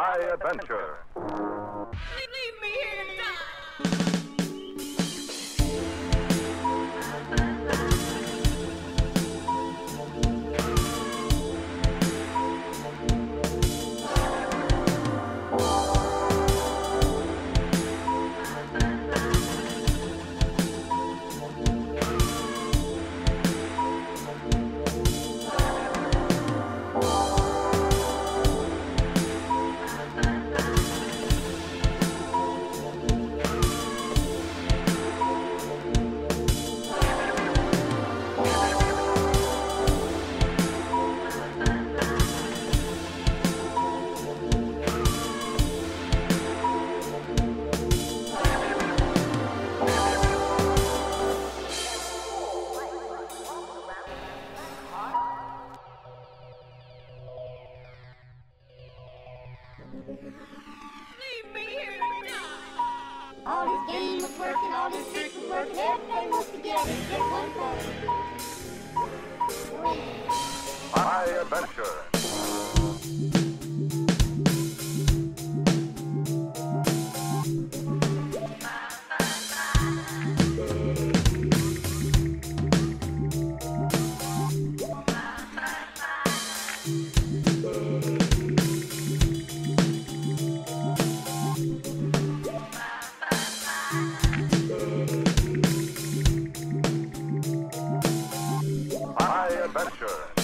High Adventure. Leave me here to. All this game was working, all this trick was working. Everything was together in one thing. My adventure. Thank you. adventure.